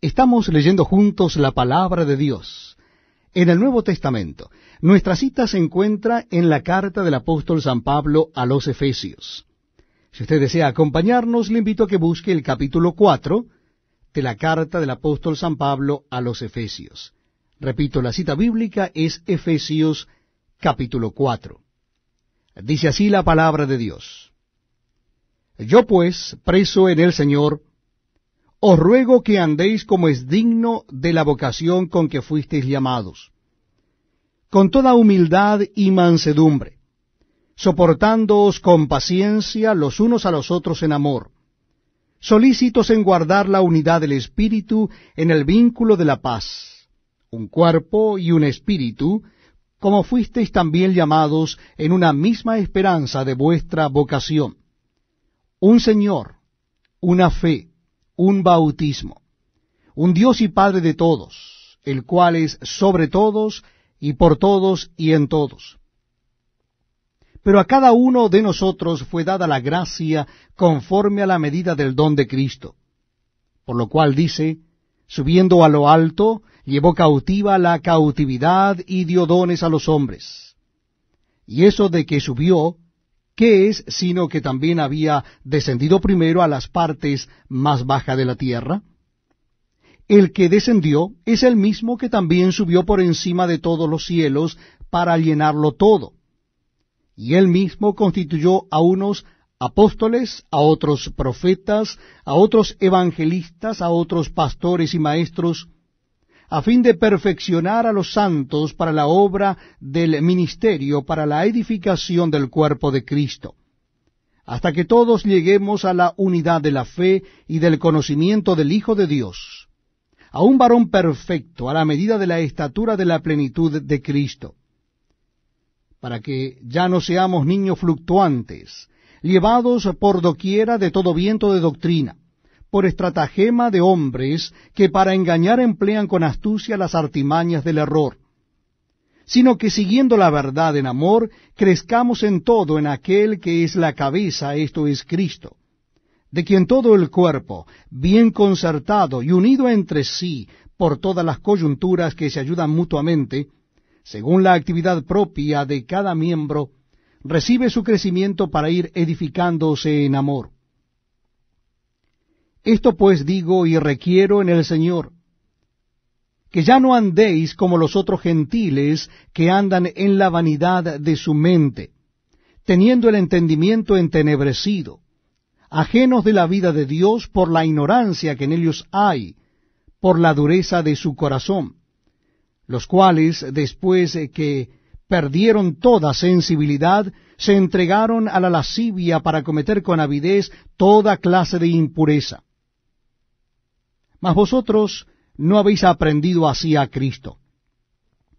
Estamos leyendo juntos la palabra de Dios. En el Nuevo Testamento, nuestra cita se encuentra en la carta del apóstol San Pablo a los Efesios. Si usted desea acompañarnos, le invito a que busque el capítulo 4 de la carta del apóstol San Pablo a los Efesios. Repito, la cita bíblica es Efesios capítulo 4. Dice así la palabra de Dios. Yo pues, preso en el Señor, os ruego que andéis como es digno de la vocación con que fuisteis llamados, con toda humildad y mansedumbre, soportándoos con paciencia los unos a los otros en amor, solícitos en guardar la unidad del Espíritu en el vínculo de la paz, un cuerpo y un espíritu, como fuisteis también llamados en una misma esperanza de vuestra vocación, un Señor, una fe, un bautismo, un Dios y Padre de todos, el cual es sobre todos y por todos y en todos. Pero a cada uno de nosotros fue dada la gracia conforme a la medida del don de Cristo. Por lo cual dice, subiendo a lo alto, llevó cautiva la cautividad y dio dones a los hombres. Y eso de que subió, ¿Qué es sino que también había descendido primero a las partes más bajas de la tierra? El que descendió es el mismo que también subió por encima de todos los cielos para llenarlo todo. Y él mismo constituyó a unos apóstoles, a otros profetas, a otros evangelistas, a otros pastores y maestros, a fin de perfeccionar a los santos para la obra del ministerio, para la edificación del cuerpo de Cristo, hasta que todos lleguemos a la unidad de la fe y del conocimiento del Hijo de Dios, a un varón perfecto, a la medida de la estatura de la plenitud de Cristo, para que ya no seamos niños fluctuantes, llevados por doquiera de todo viento de doctrina, por estratagema de hombres que para engañar emplean con astucia las artimañas del error, sino que siguiendo la verdad en amor, crezcamos en todo en aquel que es la cabeza, esto es Cristo, de quien todo el cuerpo, bien concertado y unido entre sí por todas las coyunturas que se ayudan mutuamente, según la actividad propia de cada miembro, recibe su crecimiento para ir edificándose en amor esto pues digo y requiero en el Señor, que ya no andéis como los otros gentiles que andan en la vanidad de su mente, teniendo el entendimiento entenebrecido, ajenos de la vida de Dios por la ignorancia que en ellos hay, por la dureza de su corazón, los cuales, después que perdieron toda sensibilidad, se entregaron a la lascivia para cometer con avidez toda clase de impureza mas vosotros no habéis aprendido así a Cristo.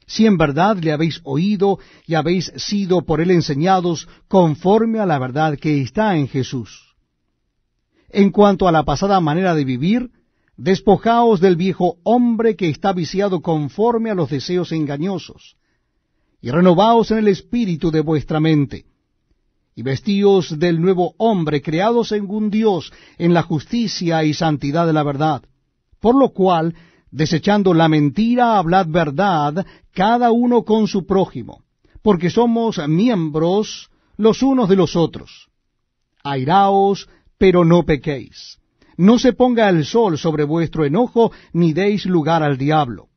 Si en verdad le habéis oído y habéis sido por él enseñados conforme a la verdad que está en Jesús. En cuanto a la pasada manera de vivir, despojaos del viejo hombre que está viciado conforme a los deseos engañosos, y renovaos en el espíritu de vuestra mente, y vestíos del nuevo hombre creado según Dios en la justicia y santidad de la verdad por lo cual, desechando la mentira, hablad verdad, cada uno con su prójimo, porque somos miembros los unos de los otros. Airaos, pero no pequéis. No se ponga el sol sobre vuestro enojo, ni deis lugar al diablo.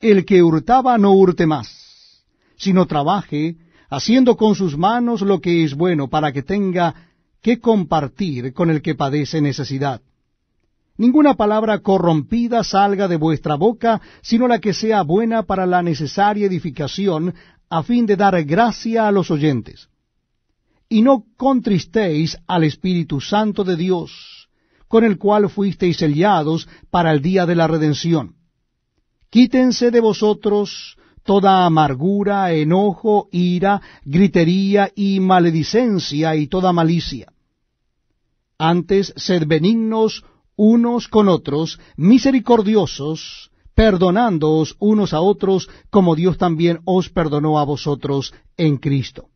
El que hurtaba no hurte más, sino trabaje, haciendo con sus manos lo que es bueno, para que tenga que compartir con el que padece necesidad Ninguna palabra corrompida salga de vuestra boca, sino la que sea buena para la necesaria edificación, a fin de dar gracia a los oyentes. Y no contristéis al Espíritu Santo de Dios, con el cual fuisteis sellados para el día de la redención. Quítense de vosotros toda amargura, enojo, ira, gritería y maledicencia y toda malicia. Antes sed benignos unos con otros, misericordiosos, perdonándoos unos a otros, como Dios también os perdonó a vosotros en Cristo.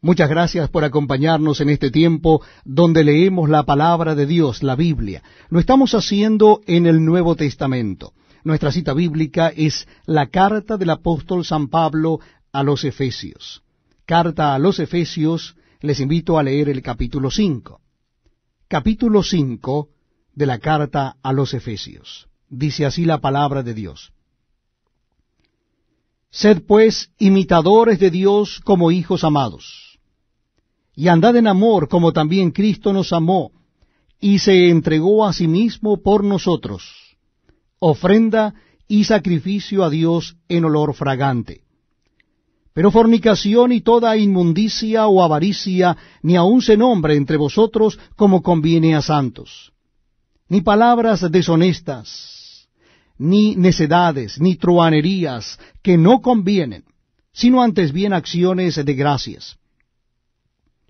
Muchas gracias por acompañarnos en este tiempo donde leemos la palabra de Dios, la Biblia. Lo estamos haciendo en el Nuevo Testamento. Nuestra cita bíblica es la carta del apóstol San Pablo a los Efesios. Carta a los Efesios, les invito a leer el capítulo 5. Capítulo 5 de la carta a los Efesios. Dice así la palabra de Dios. Sed pues imitadores de Dios como hijos amados y andad en amor como también Cristo nos amó, y se entregó a sí mismo por nosotros, ofrenda y sacrificio a Dios en olor fragante. Pero fornicación y toda inmundicia o avaricia ni aun se nombre entre vosotros como conviene a santos, ni palabras deshonestas, ni necedades, ni truanerías que no convienen, sino antes bien acciones de gracias.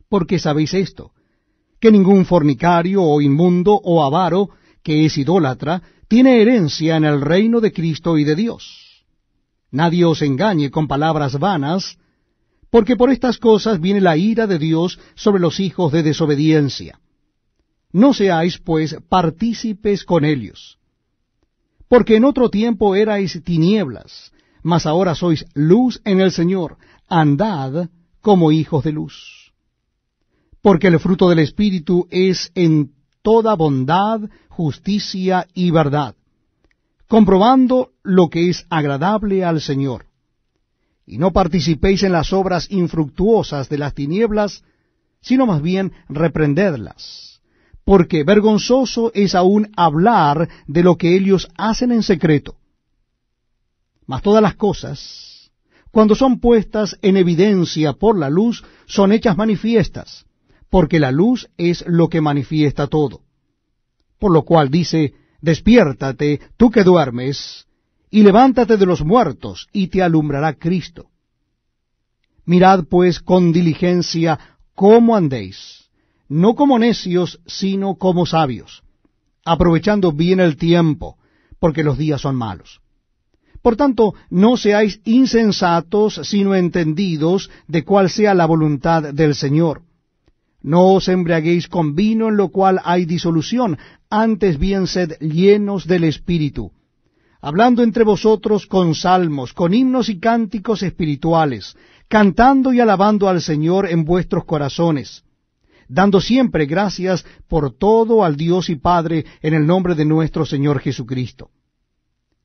Porque sabéis esto, que ningún fornicario o inmundo o avaro que es idólatra tiene herencia en el reino de Cristo y de Dios. Nadie os engañe con palabras vanas, porque por estas cosas viene la ira de Dios sobre los hijos de desobediencia. No seáis, pues, partícipes con ellos. Porque en otro tiempo erais tinieblas, mas ahora sois luz en el Señor, andad como hijos de luz porque el fruto del Espíritu es en toda bondad, justicia y verdad, comprobando lo que es agradable al Señor. Y no participéis en las obras infructuosas de las tinieblas, sino más bien reprendedlas, porque vergonzoso es aún hablar de lo que ellos hacen en secreto. Mas todas las cosas, cuando son puestas en evidencia por la luz, son hechas manifiestas porque la luz es lo que manifiesta todo. Por lo cual dice, despiértate, tú que duermes, y levántate de los muertos, y te alumbrará Cristo. Mirad pues con diligencia cómo andéis, no como necios, sino como sabios, aprovechando bien el tiempo, porque los días son malos. Por tanto, no seáis insensatos, sino entendidos de cuál sea la voluntad del Señor no os embriaguéis con vino en lo cual hay disolución, antes bien sed llenos del Espíritu, hablando entre vosotros con salmos, con himnos y cánticos espirituales, cantando y alabando al Señor en vuestros corazones, dando siempre gracias por todo al Dios y Padre en el nombre de nuestro Señor Jesucristo.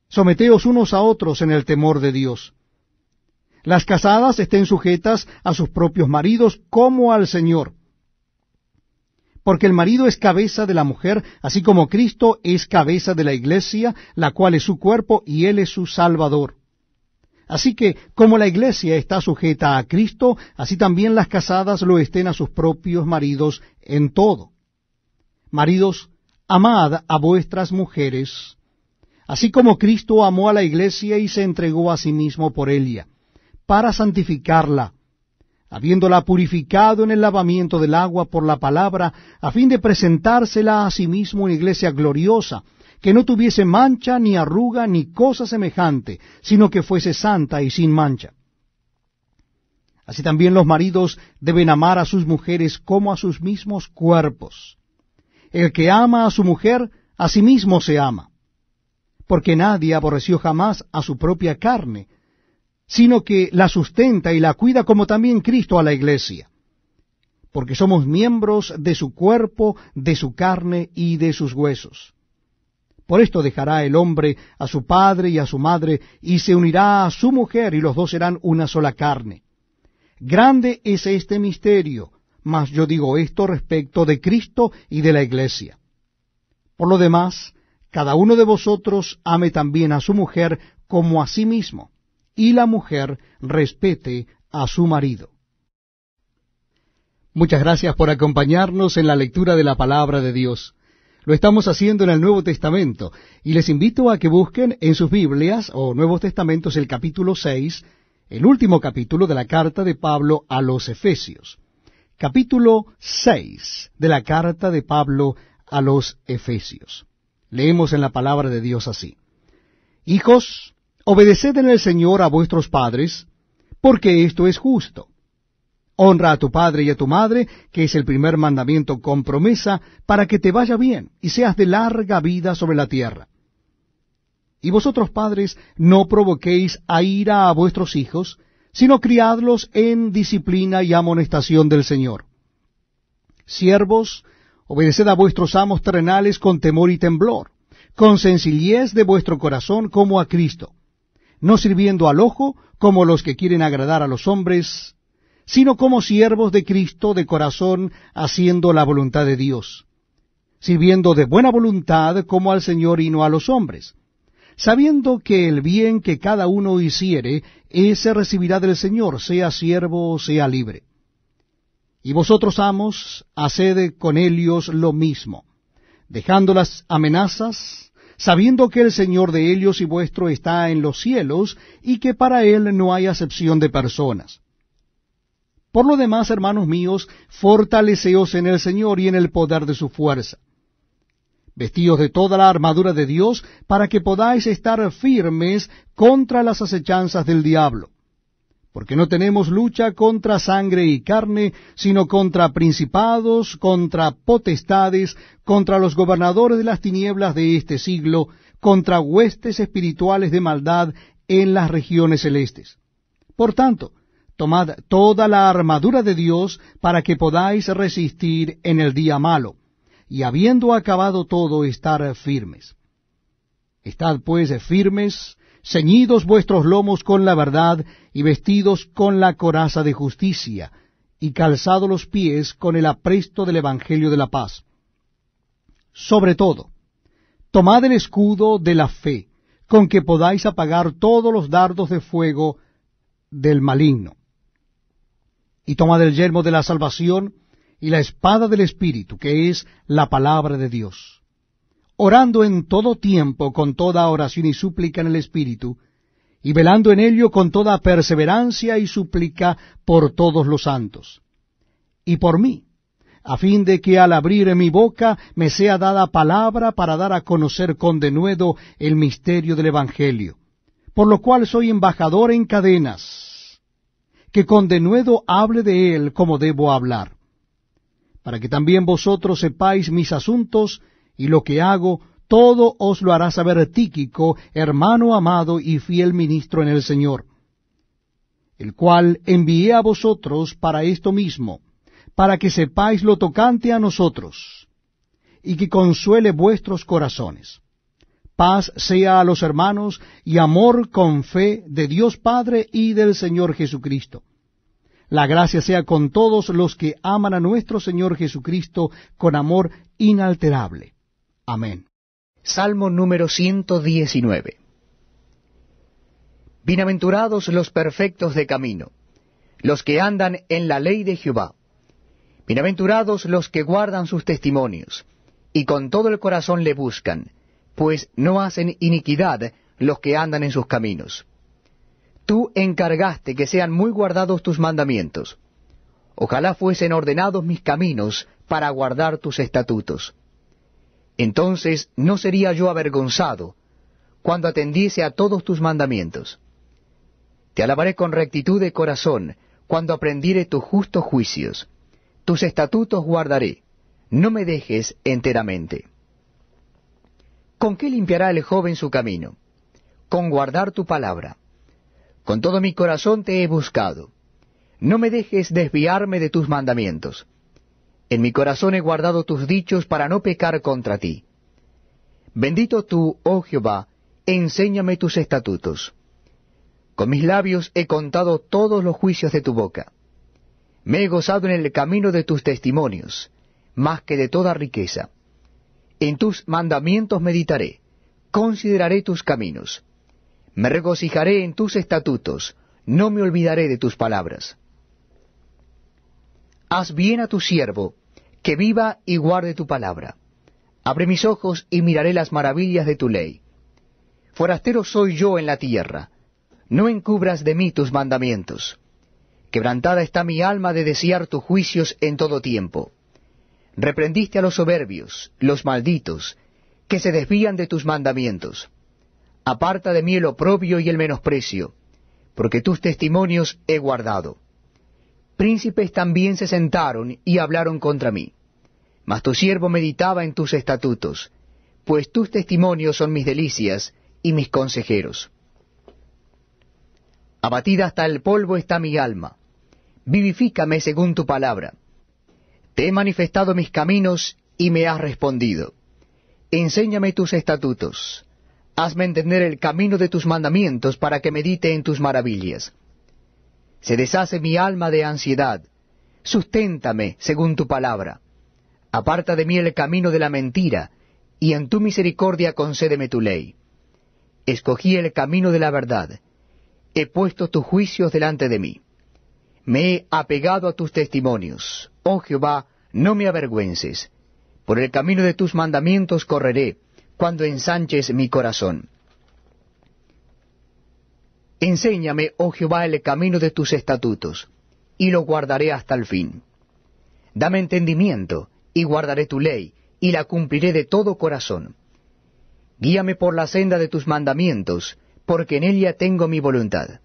Someteos unos a otros en el temor de Dios. Las casadas estén sujetas a sus propios maridos como al Señor porque el marido es cabeza de la mujer, así como Cristo es cabeza de la iglesia, la cual es su cuerpo y él es su Salvador. Así que, como la iglesia está sujeta a Cristo, así también las casadas lo estén a sus propios maridos en todo. Maridos, amad a vuestras mujeres, así como Cristo amó a la iglesia y se entregó a sí mismo por ella, para santificarla, habiéndola purificado en el lavamiento del agua por la palabra, a fin de presentársela a sí mismo una iglesia gloriosa, que no tuviese mancha, ni arruga, ni cosa semejante, sino que fuese santa y sin mancha. Así también los maridos deben amar a sus mujeres como a sus mismos cuerpos. El que ama a su mujer, a sí mismo se ama, porque nadie aborreció jamás a su propia carne, sino que la sustenta y la cuida como también Cristo a la iglesia, porque somos miembros de su cuerpo, de su carne y de sus huesos. Por esto dejará el hombre a su padre y a su madre, y se unirá a su mujer, y los dos serán una sola carne. Grande es este misterio, mas yo digo esto respecto de Cristo y de la iglesia. Por lo demás, cada uno de vosotros ame también a su mujer como a sí mismo y la mujer respete a su marido. Muchas gracias por acompañarnos en la lectura de la palabra de Dios. Lo estamos haciendo en el Nuevo Testamento y les invito a que busquen en sus Biblias o Nuevos Testamentos el capítulo 6, el último capítulo de la carta de Pablo a los Efesios. Capítulo 6 de la carta de Pablo a los Efesios. Leemos en la palabra de Dios así. Hijos, Obedeced en el Señor a vuestros padres, porque esto es justo. Honra a tu padre y a tu madre, que es el primer mandamiento con promesa, para que te vaya bien y seas de larga vida sobre la tierra. Y vosotros padres no provoquéis a ira a vuestros hijos, sino criadlos en disciplina y amonestación del Señor. Siervos, obedeced a vuestros amos terrenales con temor y temblor, con sencillez de vuestro corazón como a Cristo, no sirviendo al ojo como los que quieren agradar a los hombres, sino como siervos de Cristo de corazón, haciendo la voluntad de Dios, sirviendo de buena voluntad como al Señor y no a los hombres, sabiendo que el bien que cada uno hiciere, ese recibirá del Señor, sea siervo o sea libre. Y vosotros, amos, haced con ellos lo mismo, dejando las amenazas, sabiendo que el Señor de ellos y vuestro está en los cielos, y que para él no hay acepción de personas. Por lo demás, hermanos míos, fortaleceos en el Señor y en el poder de su fuerza. Vestíos de toda la armadura de Dios para que podáis estar firmes contra las acechanzas del diablo porque no tenemos lucha contra sangre y carne, sino contra principados, contra potestades, contra los gobernadores de las tinieblas de este siglo, contra huestes espirituales de maldad en las regiones celestes. Por tanto, tomad toda la armadura de Dios para que podáis resistir en el día malo, y habiendo acabado todo, estar firmes. Estad pues firmes, ceñidos vuestros lomos con la verdad, y vestidos con la coraza de justicia, y calzados los pies con el apresto del Evangelio de la paz. Sobre todo, tomad el escudo de la fe, con que podáis apagar todos los dardos de fuego del maligno. Y tomad el yermo de la salvación y la espada del Espíritu, que es la palabra de Dios orando en todo tiempo con toda oración y súplica en el Espíritu, y velando en ello con toda perseverancia y súplica por todos los santos. Y por mí, a fin de que al abrir mi boca me sea dada palabra para dar a conocer con denuedo el misterio del Evangelio, por lo cual soy embajador en cadenas, que con denuedo hable de él como debo hablar, para que también vosotros sepáis mis asuntos, y lo que hago, todo os lo hará saber Tíquico, hermano amado y fiel ministro en el Señor, el cual envié a vosotros para esto mismo, para que sepáis lo tocante a nosotros, y que consuele vuestros corazones. Paz sea a los hermanos y amor con fe de Dios Padre y del Señor Jesucristo. La gracia sea con todos los que aman a nuestro Señor Jesucristo con amor inalterable. Amén. Salmo número 119. Bienaventurados los perfectos de camino, los que andan en la ley de Jehová. Bienaventurados los que guardan sus testimonios, y con todo el corazón le buscan, pues no hacen iniquidad los que andan en sus caminos. Tú encargaste que sean muy guardados tus mandamientos. Ojalá fuesen ordenados mis caminos para guardar tus estatutos entonces no sería yo avergonzado cuando atendiese a todos tus mandamientos. Te alabaré con rectitud de corazón cuando aprendiere tus justos juicios. Tus estatutos guardaré, no me dejes enteramente. ¿Con qué limpiará el joven su camino? Con guardar tu palabra. Con todo mi corazón te he buscado. No me dejes desviarme de tus mandamientos. En mi corazón he guardado tus dichos para no pecar contra ti. Bendito tú, oh Jehová, enséñame tus estatutos. Con mis labios he contado todos los juicios de tu boca. Me he gozado en el camino de tus testimonios, más que de toda riqueza. En tus mandamientos meditaré, consideraré tus caminos. Me regocijaré en tus estatutos, no me olvidaré de tus palabras. Haz bien a tu siervo, que viva y guarde tu palabra. Abre mis ojos y miraré las maravillas de tu ley. Forastero soy yo en la tierra, no encubras de mí tus mandamientos. Quebrantada está mi alma de desear tus juicios en todo tiempo. Reprendiste a los soberbios, los malditos, que se desvían de tus mandamientos. Aparta de mí el oprobio y el menosprecio, porque tus testimonios he guardado. Príncipes también se sentaron y hablaron contra mí. Mas tu siervo meditaba en tus estatutos, pues tus testimonios son mis delicias y mis consejeros. Abatida hasta el polvo está mi alma. Vivifícame según tu palabra. Te he manifestado mis caminos y me has respondido. Enséñame tus estatutos. Hazme entender el camino de tus mandamientos para que medite en tus maravillas. Se deshace mi alma de ansiedad. Susténtame según tu palabra. Aparta de mí el camino de la mentira, y en tu misericordia concédeme tu ley. Escogí el camino de la verdad. He puesto tus juicios delante de mí. Me he apegado a tus testimonios. Oh Jehová, no me avergüences. Por el camino de tus mandamientos correré, cuando ensanches mi corazón. Enséñame, oh Jehová, el camino de tus estatutos, y lo guardaré hasta el fin. Dame entendimiento, y guardaré tu ley, y la cumpliré de todo corazón. Guíame por la senda de tus mandamientos, porque en ella tengo mi voluntad.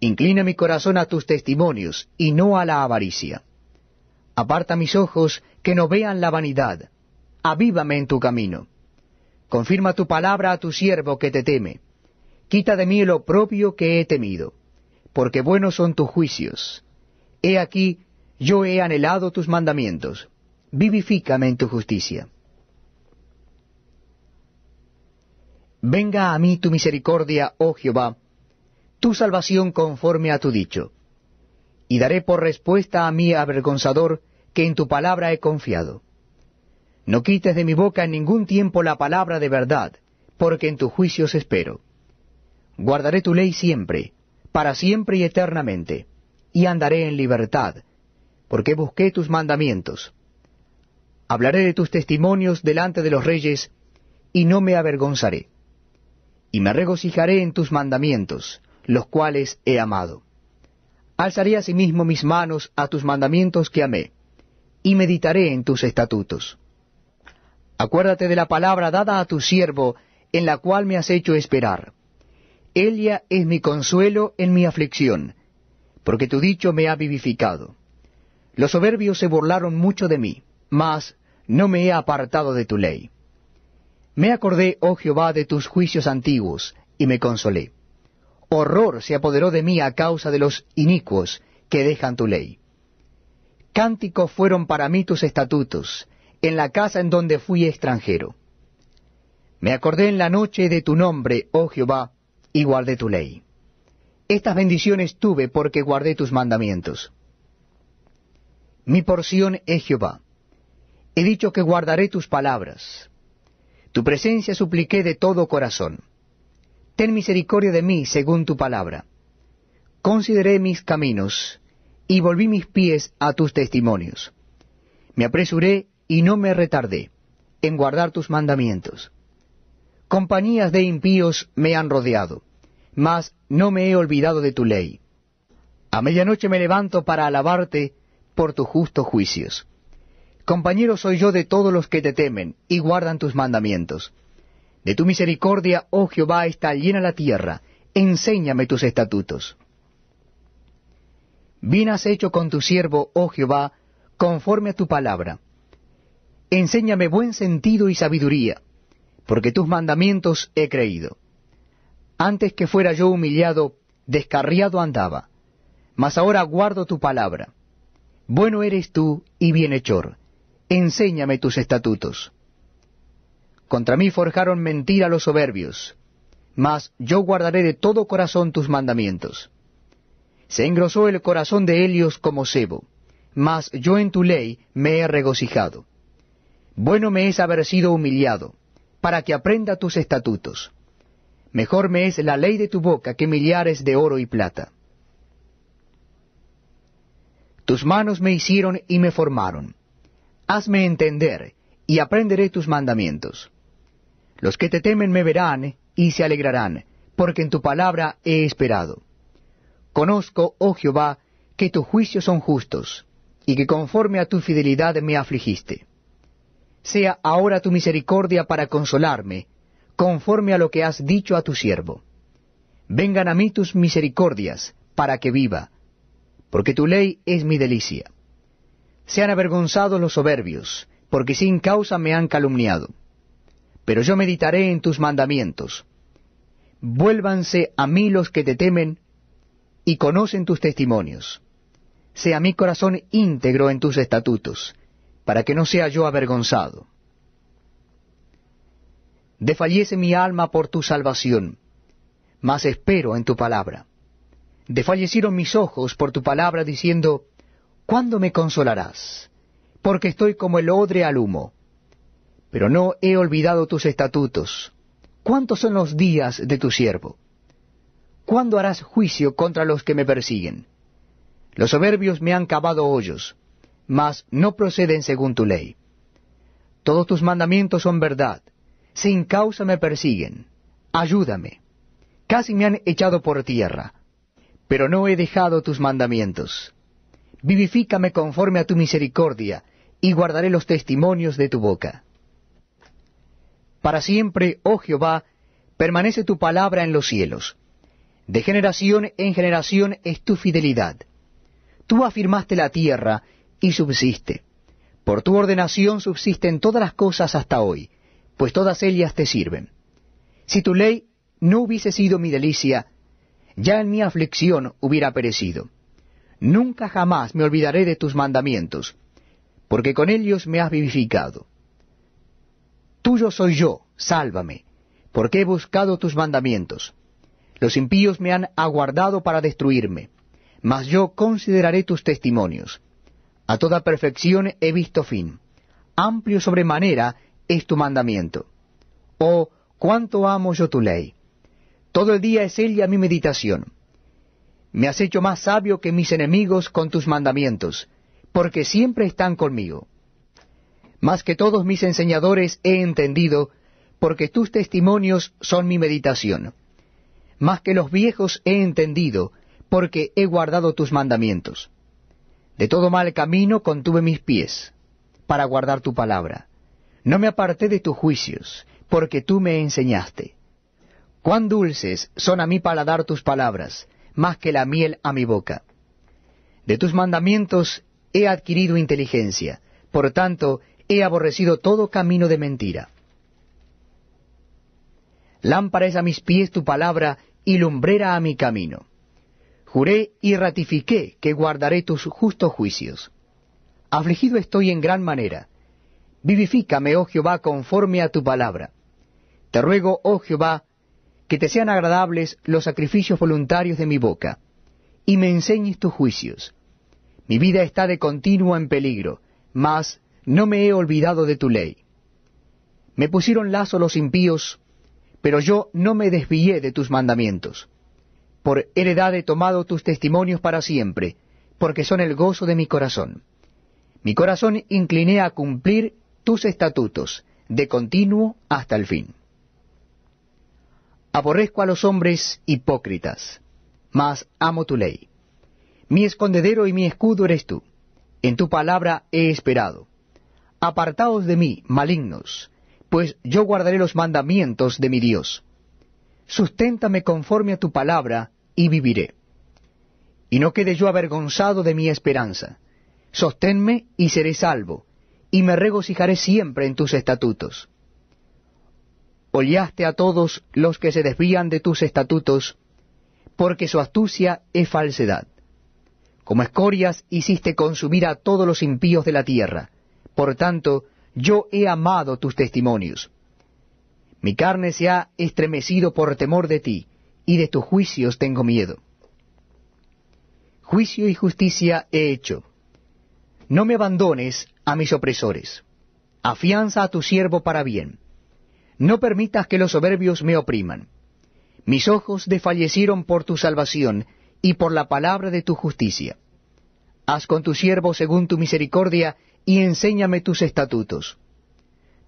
Inclina mi corazón a tus testimonios, y no a la avaricia. Aparta mis ojos, que no vean la vanidad. Avívame en tu camino. Confirma tu palabra a tu siervo que te teme. Quita de mí el oprobio que he temido, porque buenos son tus juicios. He aquí, yo he anhelado tus mandamientos. Vivifícame en tu justicia. Venga a mí tu misericordia, oh Jehová, tu salvación conforme a tu dicho. Y daré por respuesta a mi avergonzador que en tu palabra he confiado. No quites de mi boca en ningún tiempo la palabra de verdad, porque en tus juicios espero. Guardaré tu ley siempre, para siempre y eternamente, y andaré en libertad, porque busqué tus mandamientos. Hablaré de tus testimonios delante de los reyes, y no me avergonzaré. Y me regocijaré en tus mandamientos, los cuales he amado. Alzaré asimismo mis manos a tus mandamientos que amé, y meditaré en tus estatutos. Acuérdate de la palabra dada a tu siervo, en la cual me has hecho esperar. Ella es mi consuelo en mi aflicción, porque tu dicho me ha vivificado. Los soberbios se burlaron mucho de mí, mas no me he apartado de tu ley. Me acordé, oh Jehová, de tus juicios antiguos, y me consolé. Horror se apoderó de mí a causa de los inicuos que dejan tu ley. Cánticos fueron para mí tus estatutos, en la casa en donde fui extranjero. Me acordé en la noche de tu nombre, oh Jehová, y guardé tu ley. Estas bendiciones tuve porque guardé tus mandamientos. Mi porción es Jehová. He dicho que guardaré tus palabras. Tu presencia supliqué de todo corazón. Ten misericordia de mí según tu palabra. Consideré mis caminos y volví mis pies a tus testimonios. Me apresuré y no me retardé en guardar tus mandamientos. Compañías de impíos me han rodeado, mas no me he olvidado de tu ley. A medianoche me levanto para alabarte por tus justos juicios. Compañero soy yo de todos los que te temen y guardan tus mandamientos. De tu misericordia, oh Jehová, está llena la tierra, enséñame tus estatutos. Bien has hecho con tu siervo, oh Jehová, conforme a tu palabra Enséñame buen sentido y sabiduría, porque tus mandamientos he creído. Antes que fuera yo humillado, descarriado andaba, mas ahora guardo tu palabra. Bueno eres tú y bienhechor, enséñame tus estatutos. Contra mí forjaron mentira los soberbios, mas yo guardaré de todo corazón tus mandamientos. Se engrosó el corazón de Helios como cebo, mas yo en tu ley me he regocijado. Bueno me es haber sido humillado, para que aprenda tus estatutos. Mejor me es la ley de tu boca que millares de oro y plata. Tus manos me hicieron y me formaron. Hazme entender, y aprenderé tus mandamientos. Los que te temen me verán y se alegrarán, porque en tu palabra he esperado. Conozco, oh Jehová, que tus juicios son justos, y que conforme a tu fidelidad me afligiste sea ahora tu misericordia para consolarme, conforme a lo que has dicho a tu siervo. Vengan a mí tus misericordias, para que viva, porque tu ley es mi delicia. Sean avergonzados los soberbios, porque sin causa me han calumniado. Pero yo meditaré en tus mandamientos. Vuélvanse a mí los que te temen y conocen tus testimonios. Sea mi corazón íntegro en tus estatutos, para que no sea yo avergonzado. Desfallece mi alma por tu salvación, mas espero en tu palabra. Desfallecieron mis ojos por tu palabra, diciendo, ¿Cuándo me consolarás? Porque estoy como el odre al humo. Pero no he olvidado tus estatutos. ¿Cuántos son los días de tu siervo? ¿Cuándo harás juicio contra los que me persiguen? Los soberbios me han cavado hoyos, mas no proceden según tu ley. Todos tus mandamientos son verdad, sin causa me persiguen. Ayúdame. Casi me han echado por tierra, pero no he dejado tus mandamientos. Vivifícame conforme a tu misericordia, y guardaré los testimonios de tu boca. Para siempre, oh Jehová, permanece tu palabra en los cielos. De generación en generación es tu fidelidad. Tú afirmaste la tierra y subsiste. Por tu ordenación subsisten todas las cosas hasta hoy, pues todas ellas te sirven. Si tu ley no hubiese sido mi delicia, ya en mi aflicción hubiera perecido. Nunca jamás me olvidaré de tus mandamientos, porque con ellos me has vivificado. Tuyo soy yo, sálvame, porque he buscado tus mandamientos. Los impíos me han aguardado para destruirme, mas yo consideraré tus testimonios. A toda perfección he visto fin. Amplio sobremanera es tu mandamiento. Oh, cuánto amo yo tu ley. Todo el día es ella mi meditación. Me has hecho más sabio que mis enemigos con tus mandamientos, porque siempre están conmigo. Más que todos mis enseñadores he entendido, porque tus testimonios son mi meditación. Más que los viejos he entendido, porque he guardado tus mandamientos. De todo mal camino contuve mis pies, para guardar tu palabra. No me aparté de tus juicios, porque tú me enseñaste. Cuán dulces son a mí paladar tus palabras, más que la miel a mi boca. De tus mandamientos he adquirido inteligencia, por tanto he aborrecido todo camino de mentira. Lámpara es a mis pies tu palabra y lumbrera a mi camino. Juré y ratifiqué que guardaré tus justos juicios. Afligido estoy en gran manera. Vivifícame, oh Jehová, conforme a tu palabra. Te ruego, oh Jehová, que te sean agradables los sacrificios voluntarios de mi boca, y me enseñes tus juicios. Mi vida está de continuo en peligro, mas no me he olvidado de tu ley. Me pusieron lazo los impíos, pero yo no me desvié de tus mandamientos. Por heredad he tomado tus testimonios para siempre, porque son el gozo de mi corazón. Mi corazón incliné a cumplir tus estatutos, de continuo hasta el fin. Aborrezco a los hombres hipócritas, mas amo tu ley. Mi escondedero y mi escudo eres tú. En tu palabra he esperado. Apartaos de mí, malignos, pues yo guardaré los mandamientos de mi Dios. Susténtame conforme a tu palabra, y viviré. Y no quede yo avergonzado de mi esperanza. Sosténme y seré salvo, y me regocijaré siempre en tus estatutos. Hollaste a todos los que se desvían de tus estatutos, porque su astucia es falsedad. Como escorias hiciste consumir a todos los impíos de la tierra. Por tanto, yo he amado tus testimonios. Mi carne se ha estremecido por temor de ti, y de tus juicios tengo miedo. Juicio y justicia he hecho. No me abandones a mis opresores. Afianza a tu siervo para bien. No permitas que los soberbios me opriman. Mis ojos desfallecieron por tu salvación y por la palabra de tu justicia. Haz con tu siervo según tu misericordia y enséñame tus estatutos.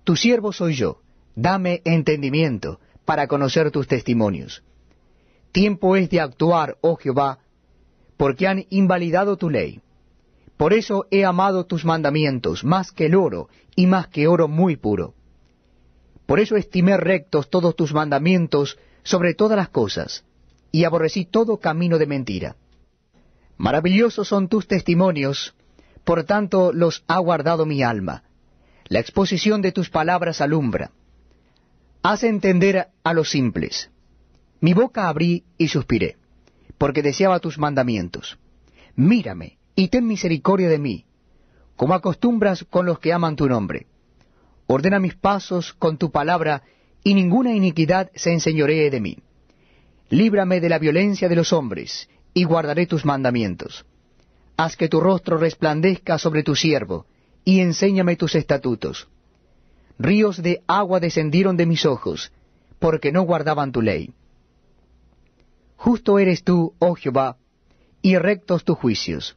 Tu siervo soy yo, dame entendimiento para conocer tus testimonios. Tiempo es de actuar, oh Jehová, porque han invalidado tu ley. Por eso he amado tus mandamientos más que el oro y más que oro muy puro. Por eso estimé rectos todos tus mandamientos sobre todas las cosas, y aborrecí todo camino de mentira. Maravillosos son tus testimonios, por tanto los ha guardado mi alma. La exposición de tus palabras alumbra. Haz entender a los simples. Mi boca abrí y suspiré, porque deseaba tus mandamientos. Mírame y ten misericordia de mí, como acostumbras con los que aman tu nombre. Ordena mis pasos con tu palabra, y ninguna iniquidad se enseñoree de mí. Líbrame de la violencia de los hombres, y guardaré tus mandamientos. Haz que tu rostro resplandezca sobre tu siervo, y enséñame tus estatutos. Ríos de agua descendieron de mis ojos, porque no guardaban tu ley. Justo eres tú, oh Jehová, y rectos tus juicios.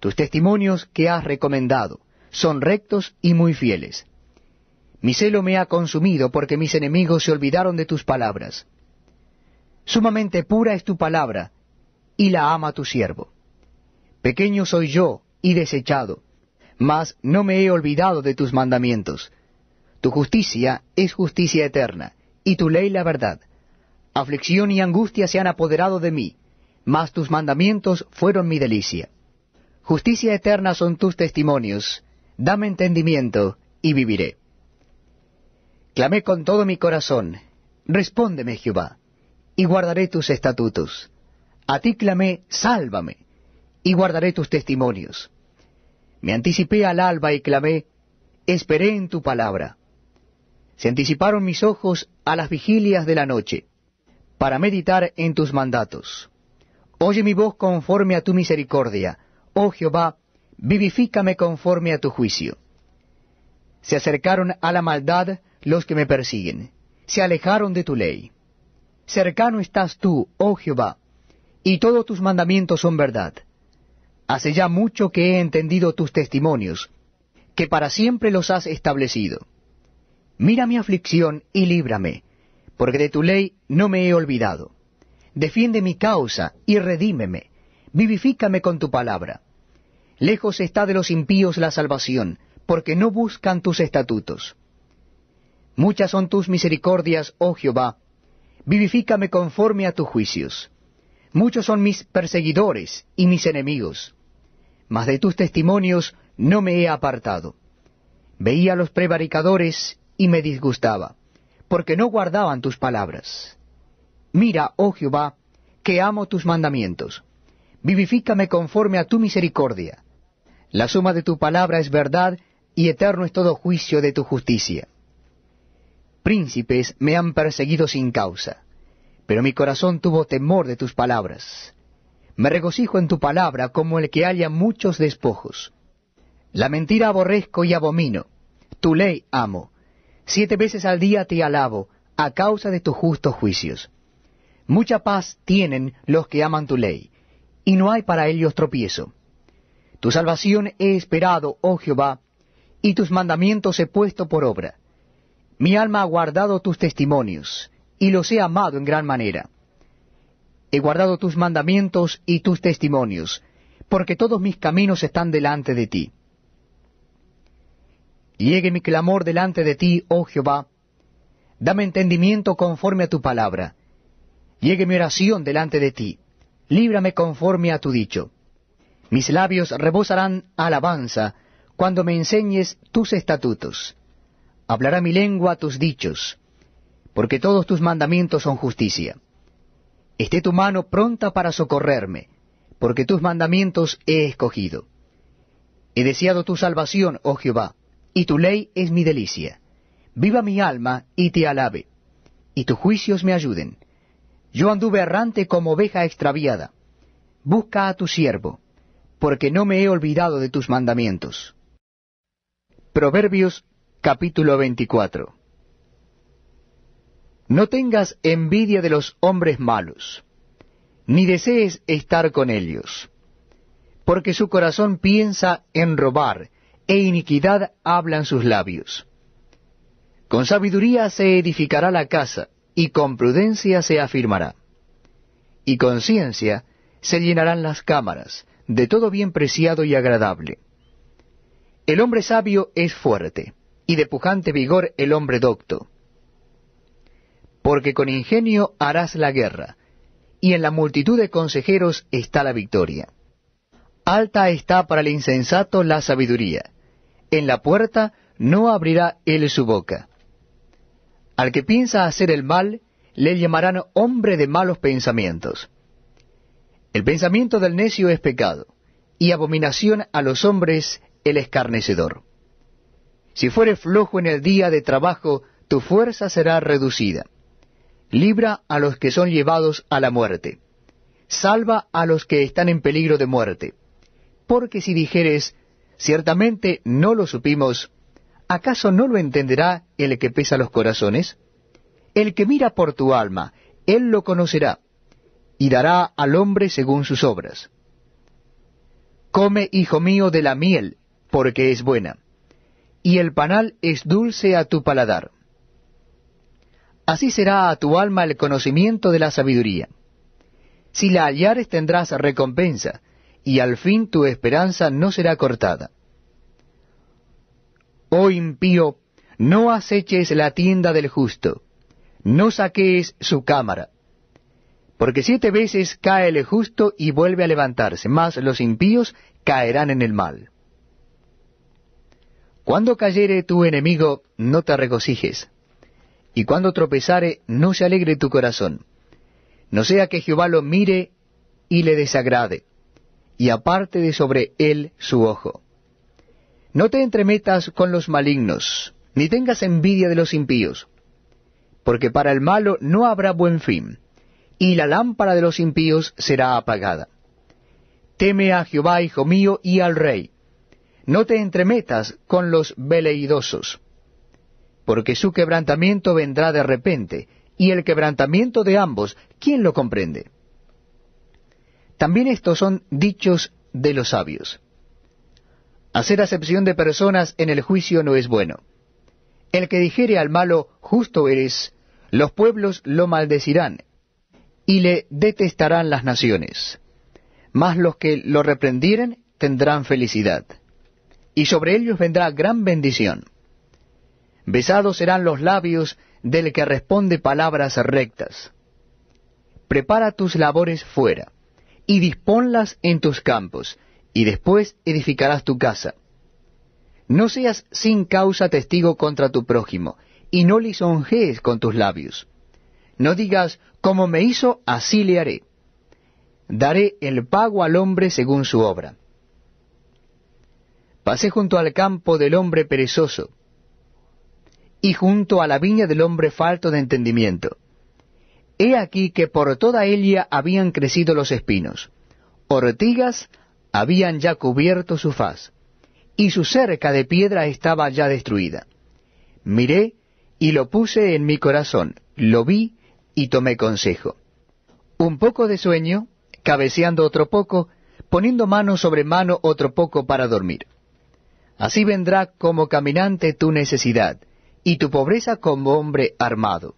Tus testimonios que has recomendado son rectos y muy fieles. Mi celo me ha consumido porque mis enemigos se olvidaron de tus palabras. Sumamente pura es tu palabra, y la ama tu siervo. Pequeño soy yo y desechado, mas no me he olvidado de tus mandamientos. Tu justicia es justicia eterna, y tu ley la verdad. Aflicción y angustia se han apoderado de mí, mas tus mandamientos fueron mi delicia. Justicia eterna son tus testimonios, dame entendimiento, y viviré. Clamé con todo mi corazón, respóndeme Jehová, y guardaré tus estatutos. A ti clamé, sálvame, y guardaré tus testimonios. Me anticipé al alba y clamé, esperé en tu palabra. Se anticiparon mis ojos a las vigilias de la noche, para meditar en tus mandatos. Oye mi voz conforme a tu misericordia, oh Jehová, vivifícame conforme a tu juicio. Se acercaron a la maldad los que me persiguen, se alejaron de tu ley. Cercano estás tú, oh Jehová, y todos tus mandamientos son verdad. Hace ya mucho que he entendido tus testimonios, que para siempre los has establecido. Mira mi aflicción y líbrame, porque de tu ley no me he olvidado. Defiende mi causa y redímeme, vivifícame con tu palabra. Lejos está de los impíos la salvación, porque no buscan tus estatutos. Muchas son tus misericordias, oh Jehová, vivifícame conforme a tus juicios. Muchos son mis perseguidores y mis enemigos, mas de tus testimonios no me he apartado. Veía a los prevaricadores y me disgustaba, porque no guardaban tus palabras. Mira, oh Jehová, que amo tus mandamientos. Vivifícame conforme a tu misericordia. La suma de tu palabra es verdad, y eterno es todo juicio de tu justicia. Príncipes me han perseguido sin causa, pero mi corazón tuvo temor de tus palabras. Me regocijo en tu palabra como el que halla muchos despojos. La mentira aborrezco y abomino, tu ley amo. Siete veces al día te alabo, a causa de tus justos juicios. Mucha paz tienen los que aman tu ley, y no hay para ellos tropiezo. Tu salvación he esperado, oh Jehová, y tus mandamientos he puesto por obra. Mi alma ha guardado tus testimonios, y los he amado en gran manera. He guardado tus mandamientos y tus testimonios, porque todos mis caminos están delante de ti. Llegue mi clamor delante de ti, oh Jehová, dame entendimiento conforme a tu palabra. Llegue mi oración delante de ti, líbrame conforme a tu dicho. Mis labios rebosarán alabanza cuando me enseñes tus estatutos hablará mi lengua tus dichos, porque todos tus mandamientos son justicia. Esté tu mano pronta para socorrerme, porque tus mandamientos he escogido. He deseado tu salvación, oh Jehová, y tu ley es mi delicia. Viva mi alma y te alabe, y tus juicios me ayuden. Yo anduve errante como oveja extraviada. Busca a tu siervo, porque no me he olvidado de tus mandamientos. Proverbios capítulo 24 No tengas envidia de los hombres malos, ni desees estar con ellos, porque su corazón piensa en robar, e iniquidad hablan sus labios. Con sabiduría se edificará la casa, y con prudencia se afirmará. Y con ciencia se llenarán las cámaras, de todo bien preciado y agradable. El hombre sabio es fuerte y de pujante vigor el hombre docto. Porque con ingenio harás la guerra, y en la multitud de consejeros está la victoria. Alta está para el insensato la sabiduría. En la puerta no abrirá él su boca. Al que piensa hacer el mal, le llamarán hombre de malos pensamientos. El pensamiento del necio es pecado, y abominación a los hombres el escarnecedor. Si fuere flojo en el día de trabajo, tu fuerza será reducida. Libra a los que son llevados a la muerte. Salva a los que están en peligro de muerte. Porque si dijeres, ciertamente no lo supimos, ¿acaso no lo entenderá el que pesa los corazones? El que mira por tu alma, él lo conocerá, y dará al hombre según sus obras. Come, hijo mío, de la miel, porque es buena, y el panal es dulce a tu paladar. Así será a tu alma el conocimiento de la sabiduría. Si la hallares tendrás recompensa, y al fin tu esperanza no será cortada. Oh impío, no aceches la tienda del justo, no saquees su cámara, porque siete veces cae el justo y vuelve a levantarse, mas los impíos caerán en el mal. Cuando cayere tu enemigo, no te regocijes, y cuando tropezare, no se alegre tu corazón. No sea que Jehová lo mire y le desagrade, y aparte de sobre él su ojo. No te entremetas con los malignos, ni tengas envidia de los impíos, porque para el malo no habrá buen fin y la lámpara de los impíos será apagada. Teme a Jehová, hijo mío, y al rey. No te entremetas con los veleidosos, porque su quebrantamiento vendrá de repente, y el quebrantamiento de ambos, ¿quién lo comprende? También estos son dichos de los sabios. Hacer acepción de personas en el juicio no es bueno. El que dijere al malo, justo eres, los pueblos lo maldecirán, y le detestarán las naciones. Mas los que lo reprendieren tendrán felicidad, y sobre ellos vendrá gran bendición. Besados serán los labios del que responde palabras rectas. Prepara tus labores fuera, y disponlas en tus campos, y después edificarás tu casa. No seas sin causa testigo contra tu prójimo, y no lisonjees con tus labios no digas, como me hizo, así le haré. Daré el pago al hombre según su obra. Pasé junto al campo del hombre perezoso, y junto a la viña del hombre falto de entendimiento. He aquí que por toda ella habían crecido los espinos, ortigas habían ya cubierto su faz, y su cerca de piedra estaba ya destruida. Miré y lo puse en mi corazón, lo vi y tomé consejo. Un poco de sueño, cabeceando otro poco, poniendo mano sobre mano otro poco para dormir. Así vendrá como caminante tu necesidad, y tu pobreza como hombre armado.